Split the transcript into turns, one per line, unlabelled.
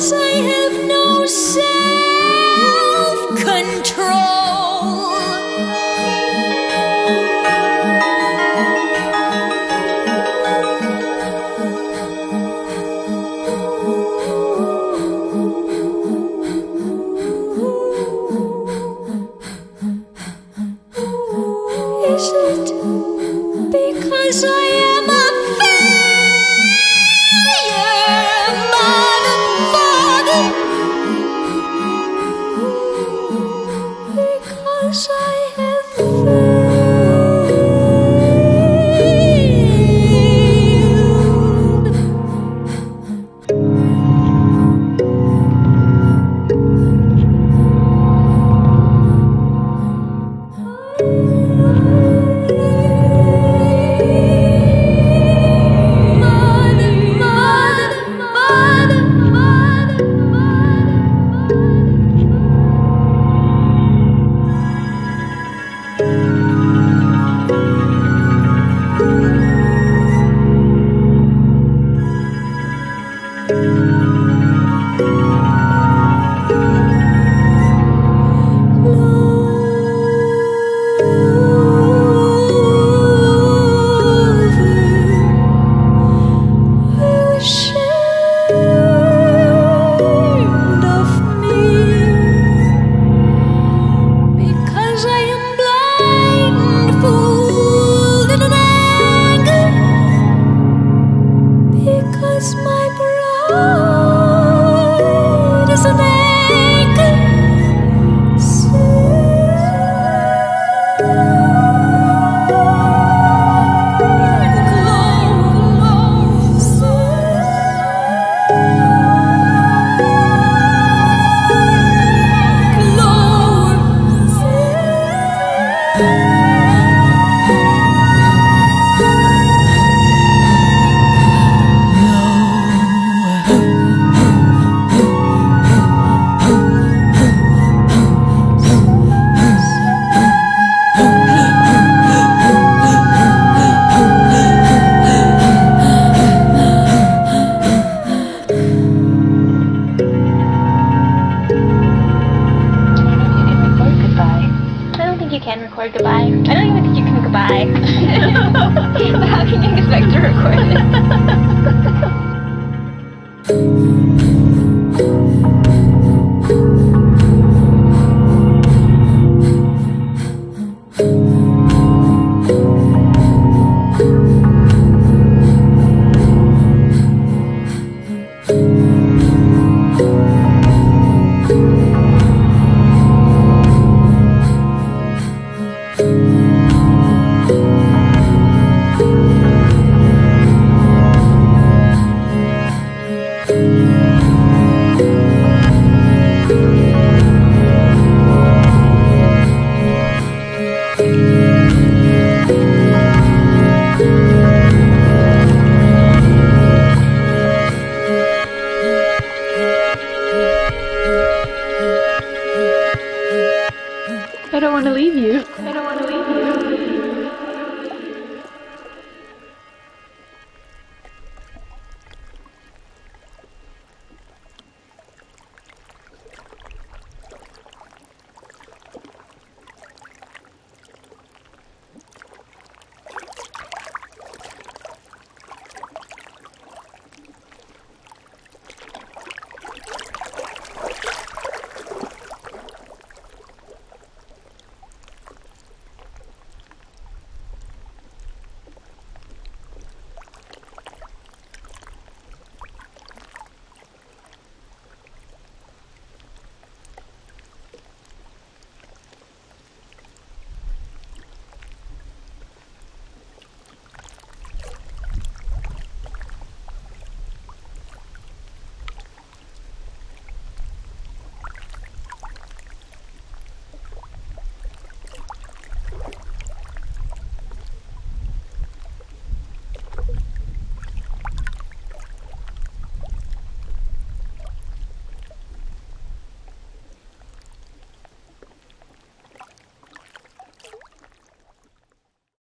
I have no self control.
So.
I don't want to leave you.